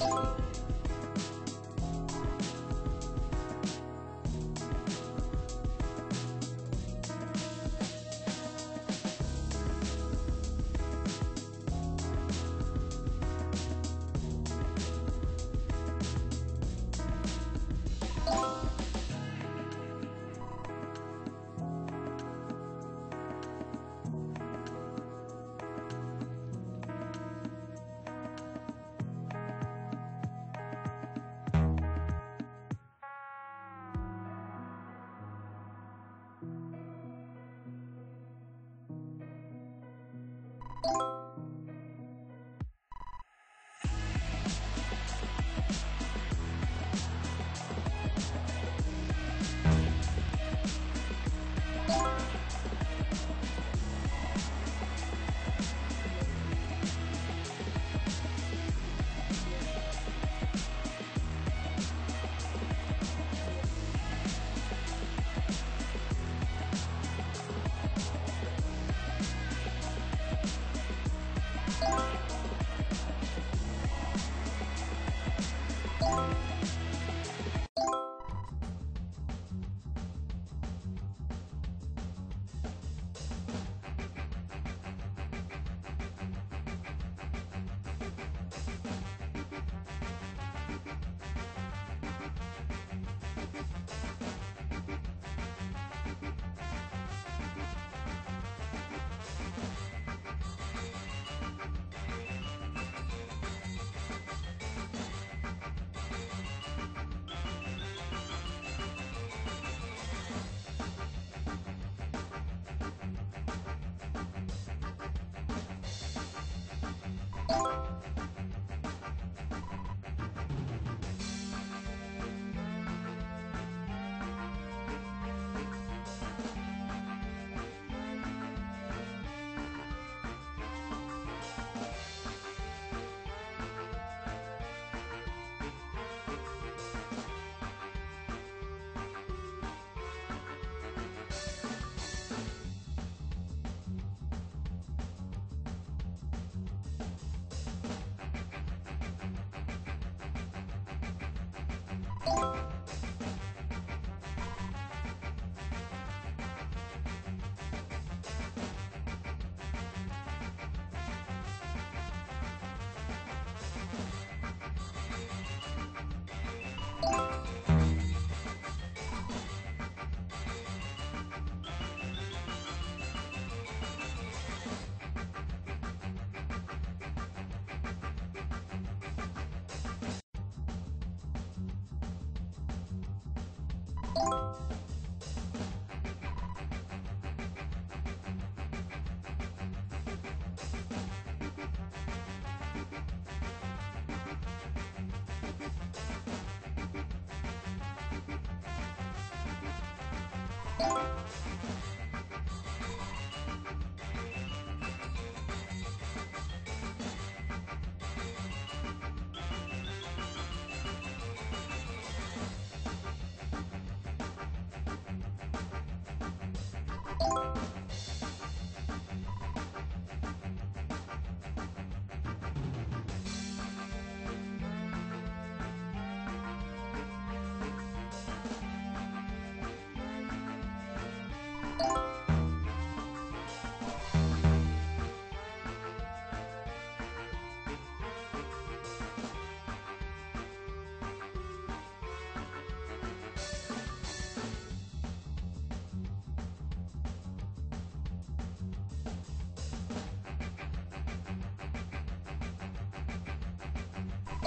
何? You